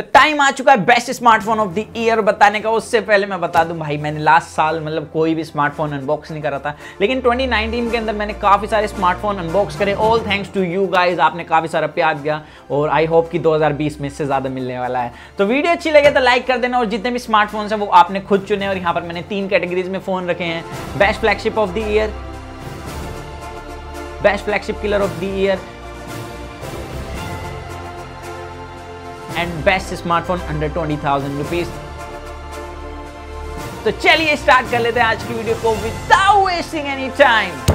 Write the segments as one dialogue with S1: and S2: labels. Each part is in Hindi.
S1: तो टाइम आ चुका है best smartphone of the year बताने का। उससे पहले मैं बता दूँ, भाई, मैंने लास्ट साल मतलब कोई भी स्मार्टफ़ोन अनबॉक्स नहीं करा था। लेकिन 2019 के अंदर मैंने काफ़ी सारे स्मार्टफ़ोन अनबॉक्स करे। All thanks to you guys आपने काफ़ी सारा प्यार दिया और आई होप कि 2020 में इससे ज़्यादा मिलने वाला है। तो वीडियो अच्छी लगे तो लाइक कर देना और जितने भी स्मार्टफ़ोन है वो आपने खुद चुने और यहाँ पर मैंने तीन कैटेगरीज में फ़ोन रखे हैं। Best flagship of the year best flagship killer of the year and best smartphone under twenty thousand rupees तो चलिए स्टार्ट कर लेते हैं आज की वीडियो को without wasting any time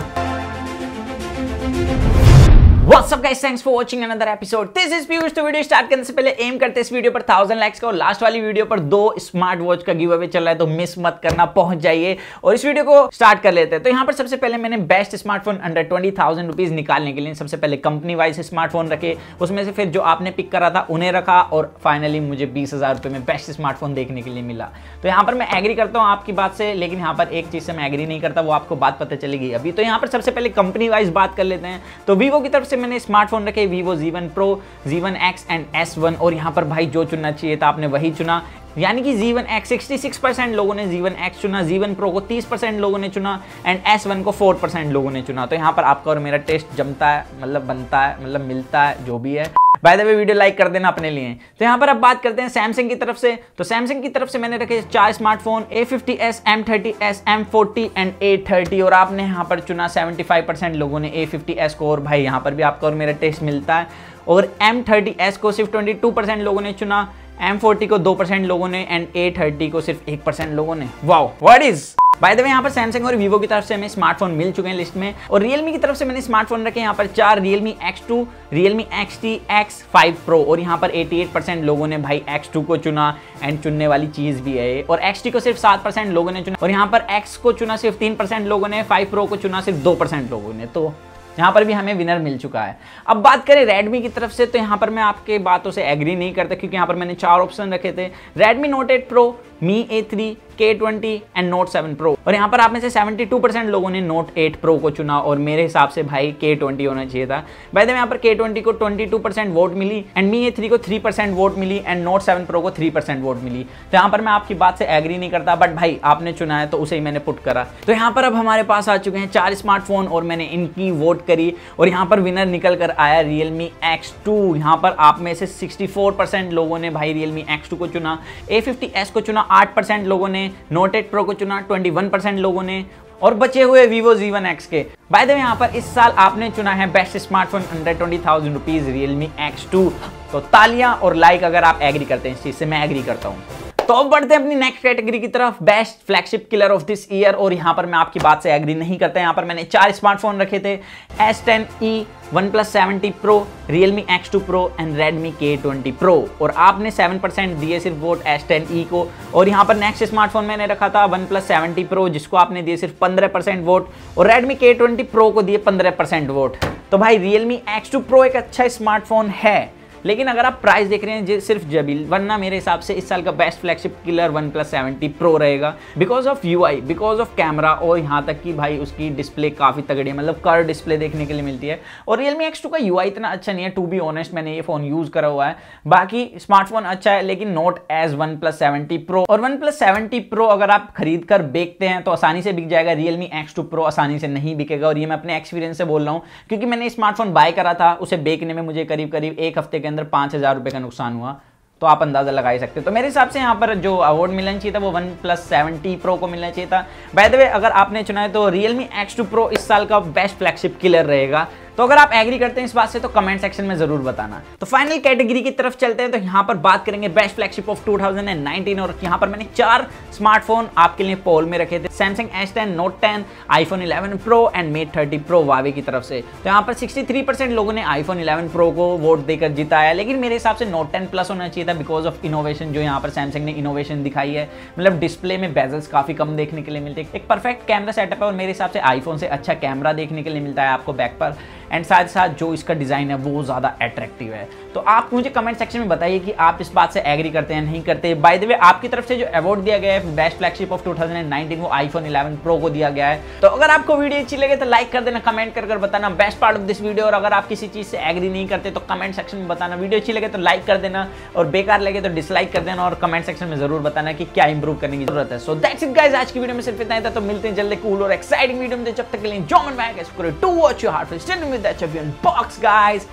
S1: What's up, guys? Thanks for watching another episode. This is Piyush. तो वीडियो स्टार्ट करने से पहले एम करते इस वीडियो पर थाउज़ेंड लाइक्स का और लास्ट वाली वीडियो पर दो स्मार्ट वॉच का गिव अवे चल रहा है तो मिस मत करना, पहुँच जाइए। और इस वीडियो को स्टार्ट कर लेते हैं। तो यहाँ पर सबसे पहले मैंने best smartphone under twenty thousand rupees निकालने के लिए सबसे पहले कंपनी वाइज स्मार्टफ़ोन रखे। उसमें से फिर जो आपने पिक करा था, उन्हें रखा और फाइनली मुझे बीस हज़ार रुपये में बेस्ट स्मार्टफ़ोन देखने के लिए मिला। तो यहाँ पर मैं एग्री करता हूँ आपकी बात से, लेकिन यहाँ पर एक चीज़ से मैं एग्री नहीं करता, वो आपको बात पता चलेगी अभी। तो यहाँ पर सबसे पहले कंपनी वाइज बात कर लेते हैं। तो वीवो की तरफ़ से मैंने स्मार्टफ़ोन रखे Vivo Z one Pro Z one X and S one और यहाँ पर भाई जो चुनना चाहिए था, आपने वही चुना। यानी कि Z one X sixty six percent लोगों ने जी वन एक्स चुना जी वन प्रो को तीस परसेंट लोगों ने चुना एंड एस वन को फोर परसेंट लोगों ने चुना। तो यहाँ पर आपका और मेरा टेस्ट जमता है मतलब बनता है मतलब मिलता है, जो भी है। By the way video like कर देना अपने लिए। तो यहाँ पर अब बात करते हैं सैमसंग की तरफ़ से। तो सैमसंग की तरफ़ से मैंने रखे चार smartphone A fifty S M thirty S M forty and A thirty और आपने यहाँ पर चुना सेवेंटी फाइव परसेंट लोगों ने ए फिफ्टी एस को। और भाई, यहाँ पर भी आपका और मेरा टेस्ट मिलता है। और एम थर्टी एस को सिर्फ़ ट्वेंटी टू परसेंट लोगों ने चुना। एम फोर्टी को दो परसेंट लोगों ने एंड ए थर्टी को सिर्फ़ एक परसेंट लोगों ने। Wow what is by the way यहाँ पर सैमसंग और वीवो की तरफ़ से हमें स्मार्टफ़ोन मिल चुके हैं लिस्ट में। और रियलमी की तरफ़ से मैंने स्मार्टफ़ोन रखे यहाँ पर चार Realme X2, Realme XT, X5 Pro और यहाँ पर 88 परसेंट लोगों ने भाई X2 को चुना एंड चुनने वाली चीज़ भी है और XT को सिर्फ़ सात परसेंट लोगों ने चुना। और यहाँ पर एक्स को चुना सिर्फ़ तीन परसेंट लोगों ने फाइव प्रो को चुना सिर्फ़ दो परसेंट लोगों ने। तो यहाँ पर भी हमें विनर मिल चुका है। अब बात करें Redmi की तरफ़ से तो यहाँ पर मैं आपके बातों से एग्री नहीं करता क्योंकि यहाँ पर मैंने चार ऑप्शन रखे थे। Redmi Note 8 Pro, Mi A3, K20 and Note 7 Pro. और यहाँ पर आप में से 72 परसेंट लोगों ने Note 8 Pro को चुना और मेरे हिसाब से भाई K20 होना चाहिए था। भाई यहाँ पर K20 को 22 परसेंट वोट मिली एंड Mi A3 को 3 परसेंट वोट मिली एंड Note 7 Pro को 3 परसेंट वोट मिली। तो यहाँ पर मैं आपकी बात से एग्री नहीं करता बट भाई आपने चुना है तो उसे ही मैंने पुट करा। तो यहाँ पर अब हमारे पास आ चुके हैं चार स्मार्टफ़ोन और मैंने इनकी वोट करी और यहाँ पर विनर निकल कर आया Realme X2 यहाँ पर आप में से 64 परसेंट लोगों ने भाई रियल Realme X2 को चुना A50s को चुना 8 परसेंट लोगों ने नोट एट प्रो को चुना 21 परसेंट लोगों ने, और बचे हुए Vivo Z1X के। बाय द वे यहाँ पर इस साल आपने चुना है best smartphone under twenty thousand rupees Realme X two तो तालियाँ और लाइक अगर आप एग्री करते हैं, इस चीज़ से मैं एग्री करता हूँ। तो अब बढ़ते हैं अपनी नेक्स्ट कैटेगरी की तरफ़। Best flagship killer of this year और यहाँ पर मैं आपकी बात से एग्री नहीं करता। यहाँ पर मैंने चार स्मार्टफ़ोन रखे थे। S ten E OnePlus seven T Pro Realme X two Pro and Redmi K twenty Pro और आपने सेवन परसेंट दिए सिर्फ़ वोट एस टेन ई को। और यहाँ पर नेक्स्ट स्मार्टफ़ोन मैंने रखा था वन प्लस सेवेंटी प्रो जिसको आपने दिए सिर्फ़ पंद्रह परसेंट वोट और रेडमी के ट्वेंटी प्रो को दिए पंद्रह परसेंट वोट तो भाई रियलमी एक्स टू प्रो एक अच्छा स्मार्टफ़ोन है। लेकिन अगर आप प्राइस देख रहे हैं सिर्फ़ जबील वरना मेरे हिसाब से इस साल का best flagship killer OnePlus seven T Pro रहेगा। Because of U I because of camera और यहाँ तक कि भाई उसकी डिस्प्ले काफ़ी तगड़ी है मतलब कर डिस्प्ले देखने के लिए मिलती है। और रियलमी एक्स का UI इतना अच्छा नहीं है टू बी ऑनेस्ट मैंने ये फ़ोन यूज़ करा हुआ है। बाकी स्मार्टफ़ोन अच्छा है, लेकिन note as OnePlus seven T Pro और वन प्लस सेवेंटी प्रो अगर आप खरीद कर बेचते हैं तो आसानी से बिक जाएगा। रियलमी एक्स टू प्रो आसानी से नहीं बिकेगा। और ये मैं अपने एक्सपीरियंस से बोल रहा हूँ, क्योंकि मैंने स्मार्टफ़ोन बाय करा था, उसे बेचने में मुझे करीब करीब एक हफ़्ते के अंदर पाँच हज़ार रुपये का नुकसान हुआ तो आप अंदाज़ा लगा ही सकते हो। तो मेरे हिसाब से यहाँ पर जो अवार्ड मिलना चाहिए था, वो वन प्लस सेवेंटी प्रो को मिलना चाहिए था। बाय द वे अगर आपने चुना है तो रियलमी एक्स टू प्रो इस साल का बेस्ट फ्लैगशिप किलर रहेगा। तो अगर आप एग्री करते हैं इस बात से तो कमेंट सेक्शन में ज़रूर बताना। तो फाइनल कैटेगरी की तरफ़ चलते हैं तो यहाँ पर बात करेंगे बेस्ट फ्लैगशिप ऑफ़ 2019 और यहाँ पर मैंने चार स्मार्टफ़ोन आपके लिए पोल में रखे थे। Samsung S ten Note ten iPhone 11 Pro and Mate 30 Pro Huawei की तरफ़ से। तो यहाँ पर 63 परसेंट लोगों ने आईफोन 11 प्रो को वोट देकर जिताया, लेकिन मेरे हिसाब से नोट टेन प्लस होना चाहिए था बिकॉज़ ऑफ़ इनोवेशन जो यहाँ पर सैमसंग ने इनोवेशन दिखाई है। मतलब डिस्प्ले में बेजल्स काफ़ी कम देखने के लिए मिलते हैं। एक परफेक्ट कैमरा सेटअप है और मेरे हिसाब से आईफोन से अच्छा कैमरा देखने के लिए मिलता है आपको बैक पर। एंड साथ साथ जो इसका डिज़ाइन है, वो ज़्यादा अट्रैक्टिव है। तो आप मुझे कमेंट सेक्शन में बताइए कि आप इस बात से एग्री करते हैं नहीं करते। बाय द वे आपकी तरफ़ से जो अवार्ड दिया गया है बेस्ट फ्लैगशिप ऑफ़ 2019 वो आईफोन 11 प्रो को दिया गया है। तो अगर आपको वीडियो अच्छी लगे तो लाइक कर देना कमेंट कर कर बताना। Best part of this video और अगर आप किसी चीज़ से एग्री नहीं करते तो कमेंट सेक्शन में बताना। वीडियो अच्छी लगे तो लाइक कर देना। और बेकार लगे तो डिसलाइक कर देना, और कमेंट सेक्शन में ज़रूर बताना कि क्या इंप्रूव करने की ज़रूरत है। सो दैट्स इट गाइस आज की वीडियो में सिर्फ़ इतना ही था। तो मिलते हैं जल्दी कूल और एक्साइटिंग वीडियो में। जब तक के लिए जॉमन mag to watch your heart with that champion box, guys.